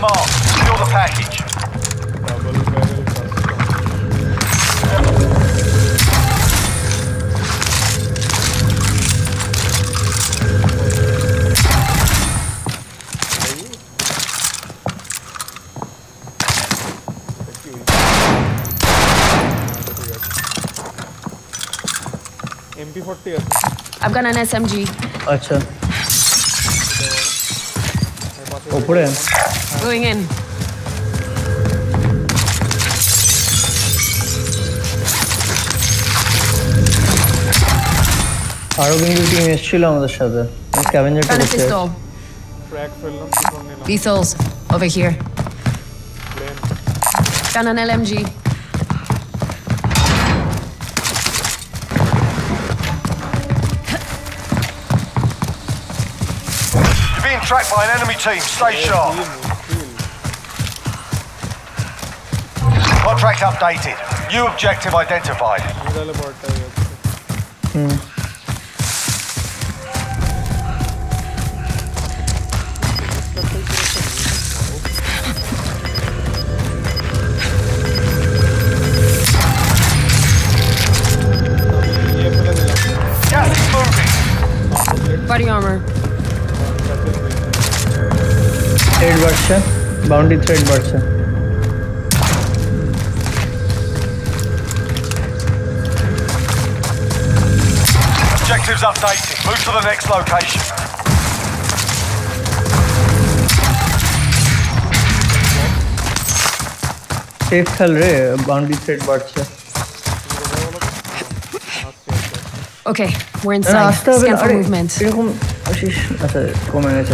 mark. Secure the package. MP40 I've got an SMG. अच्छा আচ্ছা ওপরে Going in. আরো কিন্তু টিম এসেছিল আমাদের সাথে স্ক্যাভেঞ্জারটা Found a করতে pistol. ট্র্যাক ফেললাম পিছন নিলাম Lethals. Over here. Plane Found an LMG. tracked by an enemy team. Stay sharp. Contract updated. New objective identified. Hmm. বাউন্ডি thread বাড়ছে Objectives updated. Move to the next location. Safe খেল রে বাউন্ডি thread বাড়ছে Okay, we're না, inside. আসতে হবে Scan for আরে movement. এরকম আসিস আচ্ছা কমে গেছে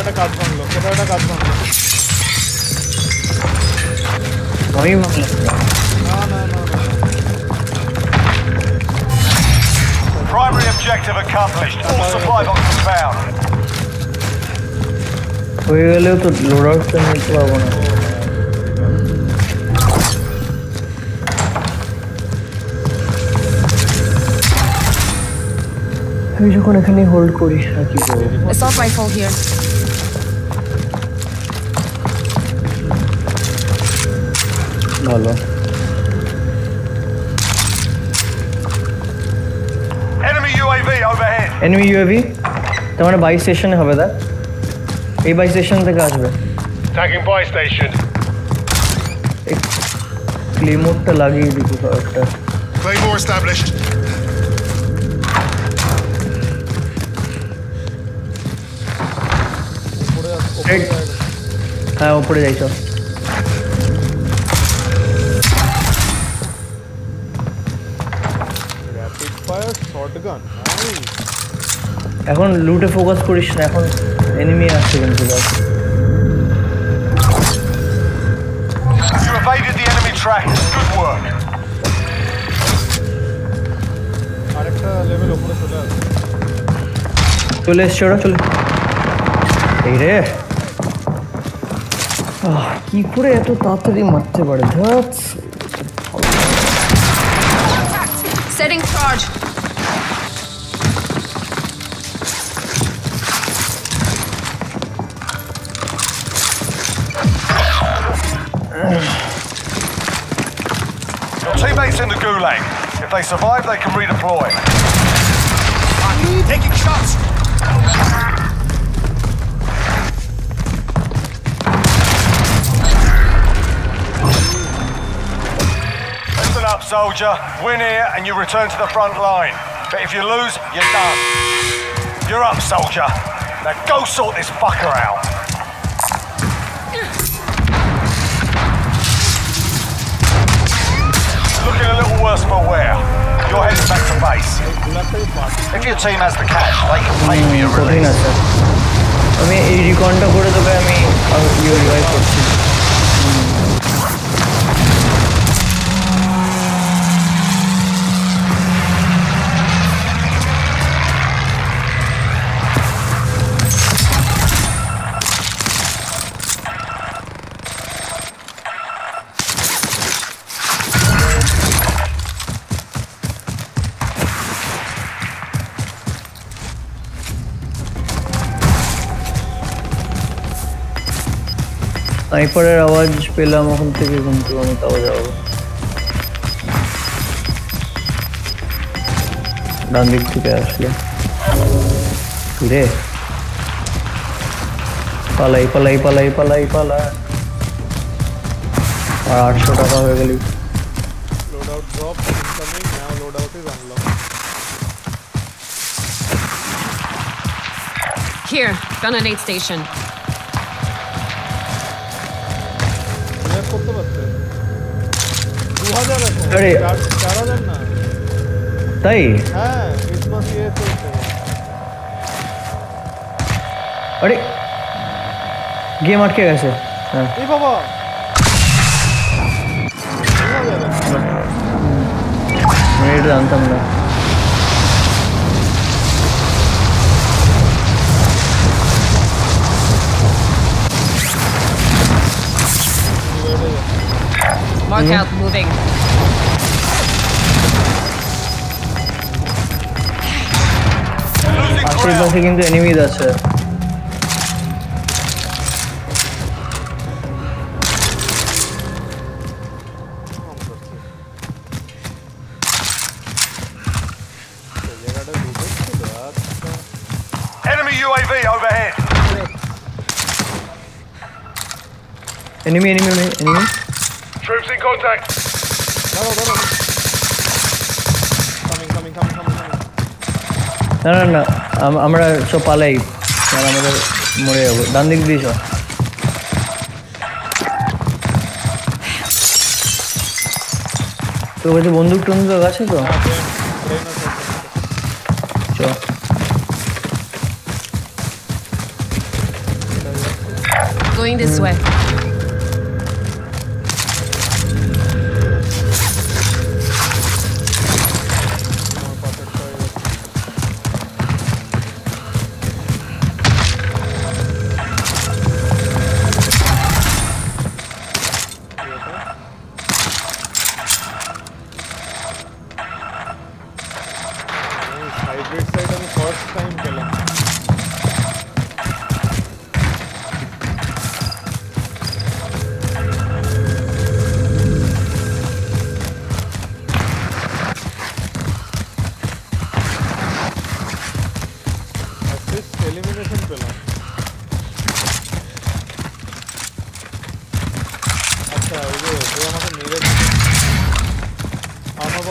একটা কাজ ভাঙলো কোথায় একটা কাজ ভাঙলো আমি ভাবলাম না না না না Primary objective accomplished. All supply boxes found. হয়ে গেলেও তো লোড আউট তো নিতে পারবো না আমি যখন এখানে হোল্ড করি আর কি করবো Assault rifle here. ভালো Enemy UAV overhead. Enemy UAV তার মানে বাই স্টেশনে হবে দা এই বাই স্টেশন থেকে আসবে Tagging buy station. এই ক্লেমোরটা লাগিয়ে দিবি কয়েকটা Claymore established. উপরে আস- উপরে Right. জায়গা। হ্যাঁ উপরে যাইছ এখন লুটে ফোকাস করিস না এখন এনিমি আসছে কিন্তু দেখ You evaded the enemy track. Good work. আরেকটা লেভেল উপরে চলে আসবে। চলে এসছে ওরা চলে। এই রে। কি করে এত তাড়াতাড়ি মারতে পারে? ধ্যাৎ Setting charge. Teammates in the gulag. If they survive, they can redeploy. Taking shots. Listen up, soldier. Win here and you return to the front line. But if you lose, you're done. You're up, soldier. Now go sort this fucker out. little worse for wear. You're heading back to base. গুলাটাই part If your team has the cash, they can pay for your কঠিন release. আছে আমি এই রিকনটা করে তোকে আমি you revive করছি স্নাইপারের আওয়াজ পেলাম ওখান থেকে কিন্তু আমি তাও যাবো ডান দিক থেকে আসলে রে পালাই পালাই পালাই পালাই পালা আর আটশো টাকা হয়ে গেলি load out drop incoming now load out is unlock Here, gun and aid station. Clear করতে পারছে দু হাজার এখন আরে। চার চার হাজার না তাই হ্যাঁ ক্রিসমাস ইয়ে চলছে আরে গেম আটকে গেছে হ্যাঁ এই বাবা দু হাজার এখন। আমি এটা জানতাম না Watch mm -hmm. out, moving. পাশের পাশে কিন্তু এনিমিজ আছে Enemy, enemy, enemy. Troops in contact. দাঁড়াও দাঁড়াও coming coming coming coming coming না না না আমরা সব পালাই। আর আমাদের মরে যাব। ডান দিক দিয়ে সব তোর কাছে বন্দুক টন্দুক আছে তো? চ Going this way.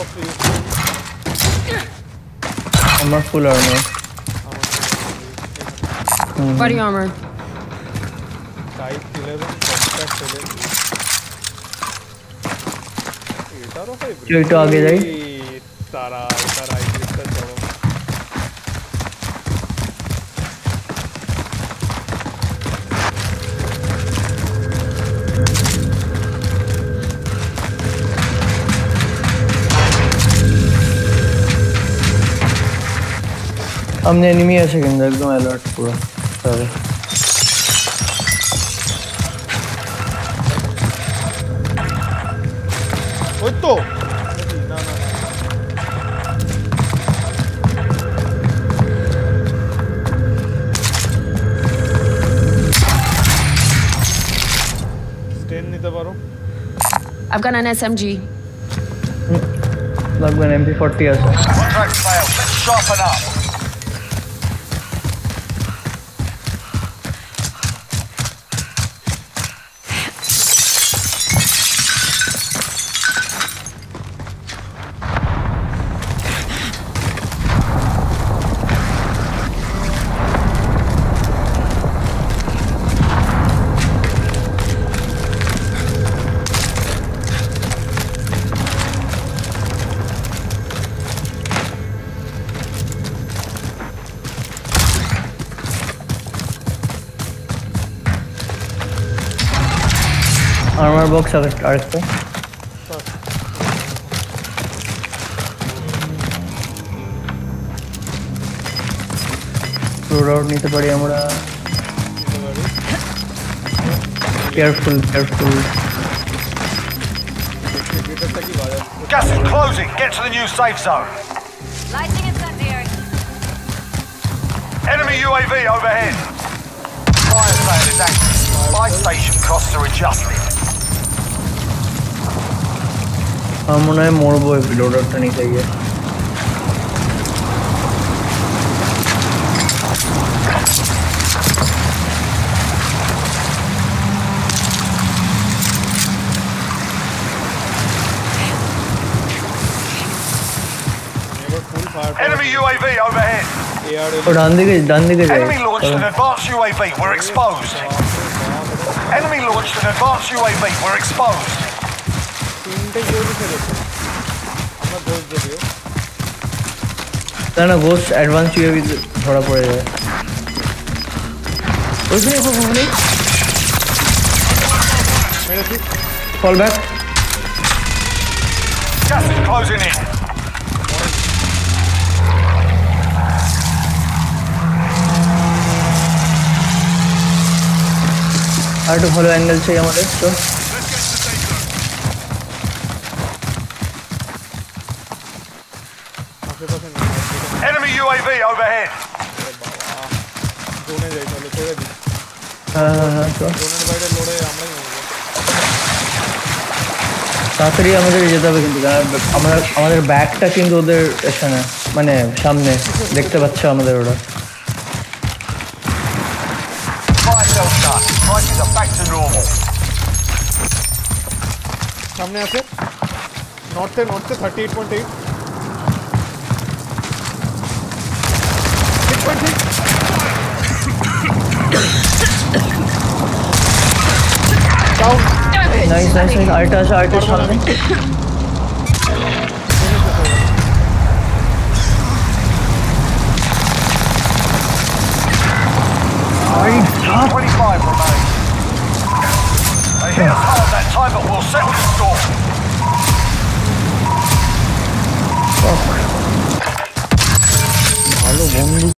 আমার বক্স ইউজ করি আমার ফুল আর্মার আমার Body armor. Type eleven contact seven এটারও hybrid? চল একটু আগে যাই। এই তারা हमने एनिमी ऐसे खेला एकदम अलर्ट पूरा सारे तो I've got an SMG. I've got an MP40 as well. Contract file. Let's sharpen up. Armour box আরেকটা রোড আউট নিতে পারি আমরা নিতে পারি কেয়ারফুল কেয়ারফুল গিটারটা কি বাজাচ্ছে Gas is closing. Get to the new safe zone. Lighting incendiary. Enemy UAV overhead. Fire sale is active. Buy station costs are adjusted. আমার মনে হয় মরবো লোড আউটটা নিতে গিয়ে এবার ফুল fire Enemy UAV overhead. Air ও ডান দিকে ডান দিকে যাই Enemy launched an advanced UAV. We're exposed. Enemy launched an advanced UAV. We're exposed. তিনটে ফেলেছে আমরা যদিও না না গোস্ট অ্যাডভান্স ইউএভি ধরা পড়ে যায়। ওইখানে ওখানে মেরেছি fall back Gas is closing in. আর একটু ভালো অ্যাঙ্গেল চাই আমাদের তো। হ্যাঁ হ্যাঁ তাড়াতাড়ি আমাদের যেতে হবে কিন্তু আমরা, আমাদের ব্যাগটা কিন্তু ওদের এখানে মানে সামনে, দেখতে পাচ্ছে আমাদের ওরা. সামনে আছে নর্থে নর্থে thirty eight point eight down nice nice nice আরেকটা আছে আরেকটা সামনে Twenty-five remain. They hit us hard that time, but we'll settle the score. ভালো বন্ধু